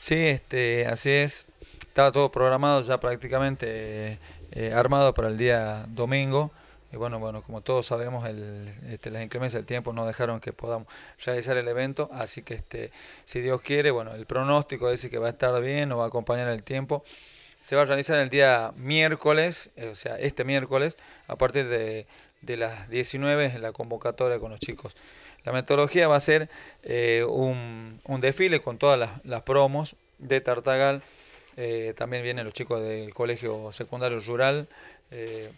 Sí, este, así es. Estaba todo programado ya prácticamente eh, armado para el día domingo. Y bueno, bueno, como todos sabemos, el, este, las inclemencias del tiempo no dejaron que podamos realizar el evento, así que este, si Dios quiere, bueno, el pronóstico dice que va a estar bien, nos va a acompañar el tiempo. Se va a realizar el día miércoles, eh, o sea, este miércoles, a partir de, de las 19 en la convocatoria con los chicos. La metodología va a ser eh, un, un, desfile con todas las, las promos de Tartagal eh, también vienen los chicos del colegio secundario rural. Eh,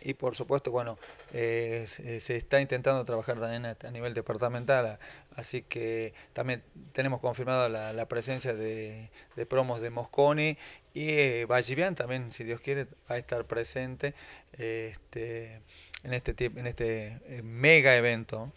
y por supuesto, bueno, se, está intentando trabajar también a, nivel departamental, así que también tenemos confirmada la, presencia de, promos de Mosconi y eh, también, si Dios quiere, va a estar presente este, en este, en este mega evento.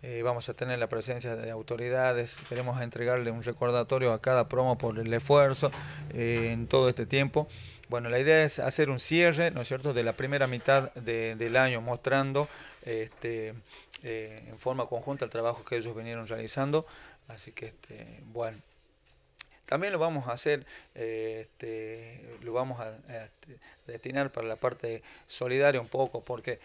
Eh, vamos a tener la presencia de autoridades, queremos entregarle un recordatorio a cada promo por el esfuerzo eh, en todo este tiempo. Bueno, la idea es hacer un cierre, ¿no es cierto?, de la primera mitad de, del año, mostrando este, eh, en forma conjunta el trabajo que ellos vinieron realizando. Así que, este, bueno, también lo vamos a hacer, este, lo vamos a, destinar para la parte solidaria un poco, porque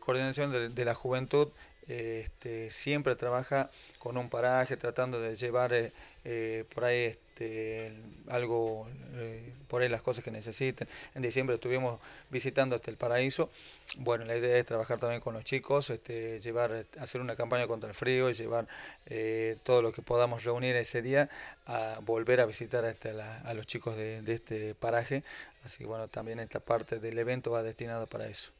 coordinación de la juventud este, siempre trabaja con un paraje, tratando de llevar eh, eh, por ahí este, algo, eh, por ahí las cosas que necesiten. En diciembre estuvimos visitando hasta el paraíso. Bueno, la idea es trabajar también con los chicos, este, llevar, hacer una campaña contra el frío y llevar todo lo que podamos reunir ese día a volver a visitar este, a los chicos de, de este paraje. Así que bueno, también esta parte del evento va destinada para eso.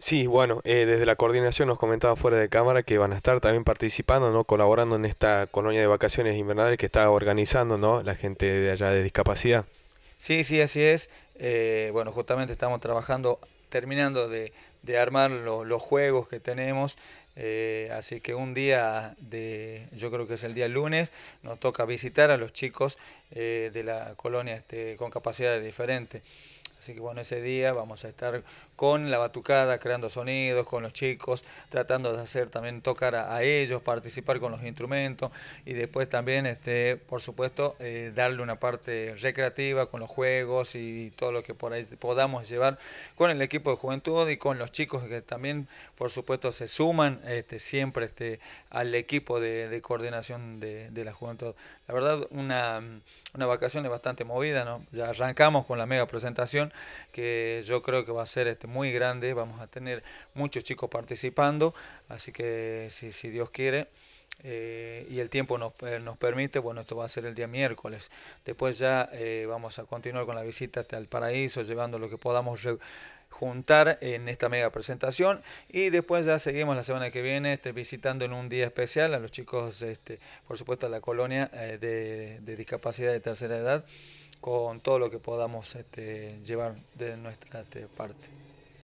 Sí, bueno, eh, desde la coordinación nos comentaba fuera de cámara que van a estar también participando, ¿no? colaborando en esta colonia de vacaciones invernales que está organizando ¿no? la gente de allá de discapacidad. Sí, sí, así es. Eh, bueno, justamente estamos trabajando, terminando de, de armar los juegos que tenemos. Eh, así que un día de, yo creo que es el día lunes, nos toca visitar a los chicos de la colonia este, con capacidades diferentes. Así que bueno, ese día vamos a estar con la batucada, creando sonidos con los chicos, tratando de hacer también tocar a, ellos, participar con los instrumentos y después también, este, por supuesto, eh, darle una parte recreativa con los juegos y todo lo que por ahí podamos llevar con el equipo de juventud y con los chicos que también, por supuesto, se suman este, siempre este, al equipo de, coordinación de, de la juventud. La verdad, una una vacación bastante movida, ¿no? Ya arrancamos con la mega presentación que yo creo que va a ser este, muy grande, vamos a tener muchos chicos participando, así que si, si Dios quiere eh, y el tiempo nos, eh, nos, permite, bueno, esto va a ser el día miércoles. Después ya eh, vamos a continuar con la visita hasta el paraíso, llevando lo que podamos juntar en esta mega presentación y después ya seguimos la semana que viene este, visitando en un día especial a los chicos, este, por supuesto, a la colonia de, de, discapacidad de tercera edad con todo lo que podamos este, llevar de nuestra este, parte.